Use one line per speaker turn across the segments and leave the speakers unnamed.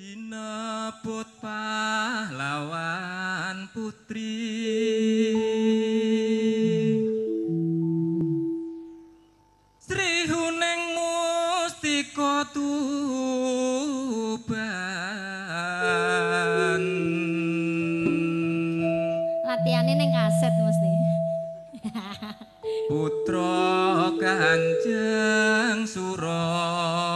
Dinebut pahlawan putri. Sri Huneng Mustika Tuban.
Latihane ning kaset mesti.
Putra Kanjeng Sura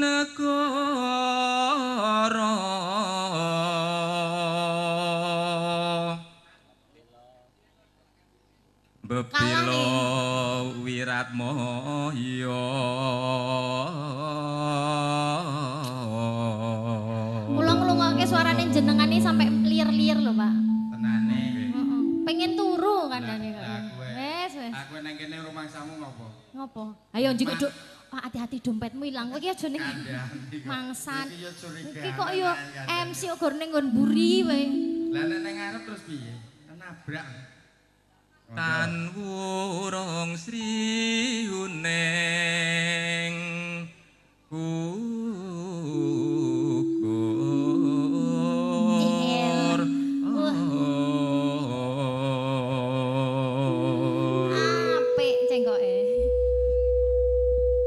negara Bebilo wirat moyo
Kula ngrungokke suarane jenengane sampai lier-lier lho, Pak.
Tenane.
Pengen turu kandhane kok. Wes, wes.
Aku nang kene rumangsamu ngopo?
Ngopo? Ayo njiko Duk. Pak hati-hati dompetmu ilang. Kowe iki aja ning
kok.
mangsan.
Iki yo curiga.
Iki kok yo MC kok ning nggon mburi wae.
Lah nek nang ngarep terus piye? Nabrak.
tan wurung Sri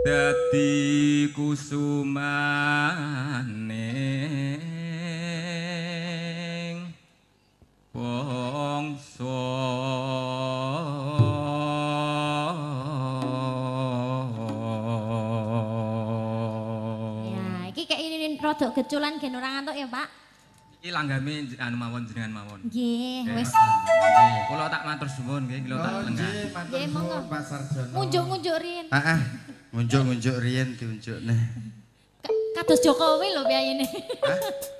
dadi kusumaning bangsa
Ya, iki kayak ini rada geculan gen ora ngantuk ya, Pak.
Iki langgame anu mawon jenengan mawon
Nggih, wis.
kula tak matur suwun nggih kula tak
Oh,
lenggah
nggih,
monggo.
Pak Sarjono.
Munjuk-munjuk rin.
Heeh. Munjuk-munjuk riyen diunjukne.
Ka- Kados Jokowi lho piyayene. Cilik.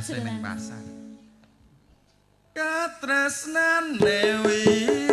biasa ning pasar.
Katresnan Dewi